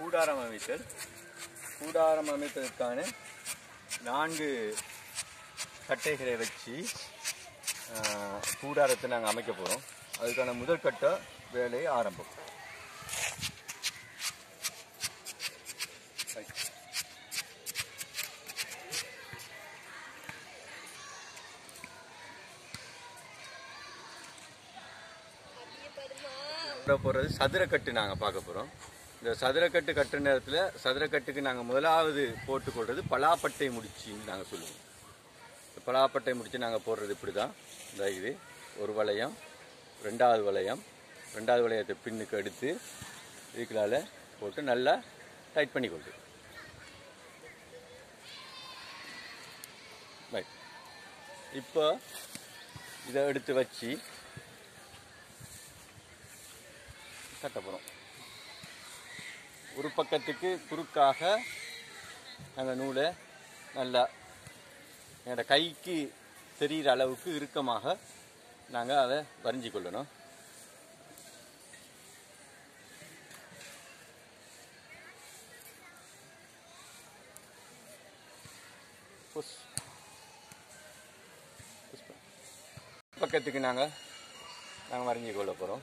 கூடாரம் அமைத்தல். கூடாரம் அமைப்பதற்கான நான்கு கட்டைகளை வச்சு கூடாரத்தை நாங்கள் அமைக்க போகிறோம் அதுக்கான முதல் கட்ட வேலை ஆரம்பம். Right. போட போகிறது சதுரக்கட்டு நாங்கள் பார்க்க போகிறோம் இந்த சதுரக்கட்டு கட்டுற நேரத்தில் சதுரக்கட்டுக்கு நாங்கள் முதலாவது போட்டுக்கொள்வது பலாப்பட்டை முடிச்சின்னு நாங்கள் சொல்லுவோம். இந்த பலாப்பட்டை முடித்து நாங்கள் போடுறது இப்படி தான் இந்த இது ஒரு வளையம் ரெண்டாவது வளையம் ரெண்டாவது வளையத்தை பின்னுக்கு எடுத்து இதுக்குள்ளால போட்டு நல்லா டைட் பண்ணி கொண்டு ரைட் இப்போ இதை எடுத்து வச்சு கட்ட போகிறோம் ஒரு பக்கத்துக்கு குறுக்காக அந்த நூலை நல்லா என்னோட கைக்கு தெரிகிற அளவுக்கு இறுக்கமாக நாங்கள் அதை வரைஞ்சி கொள்ளணும். பக்கத்துக்கு நாங்கள் நாங்கள் வரைஞ்சி கொள்ள போகிறோம்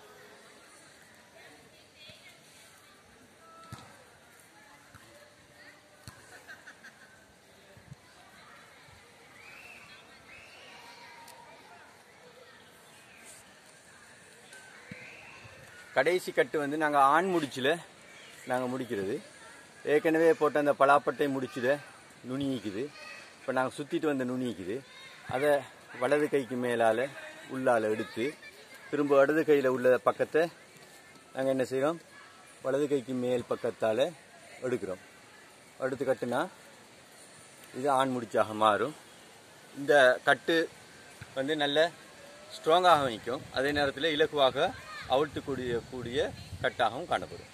கடைசி கட்டு வந்து நாங்கள் ஆண் முடிச்சில் நாங்கள் முடிக்கிறது. ஏற்கனவே போட்ட அந்த பலாப்பட்டை முடிச்சில் நுனிக்குது இப்போ நாங்கள் சுற்றிட்டு வந்த நுனிக்குது அதை வலது கைக்கு மேலால் உள்ளால் எடுத்து திரும்ப இடது கையில் உள்ள பக்கத்தை நாங்கள் என்ன செய்கிறோம் வலது கைக்கு மேல் பக்கத்தால் எடுக்கிறோம். எடுத்து கட்டுனா இது ஆண் முடிச்சாக மாறும். இந்த கட்டு வந்து நல்ல ஸ்ட்ராங்காக நிற்கும் அதே நேரத்தில் இலகுவாக அவிழ்த்துக்கூடிய கூடிய கட்டாகவும் காணப்படும்.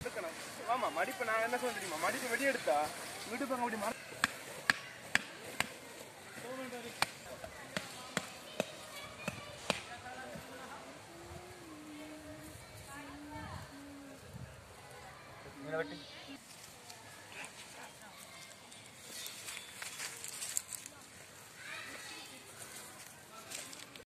எடுக்கணும் மடிப்பு நான் என்ன சொல்ல தெரியுமா? மடிப்பு வெடி எடுத்தா இடுப்பு அங்க அப்படி இங்கே வெட்டி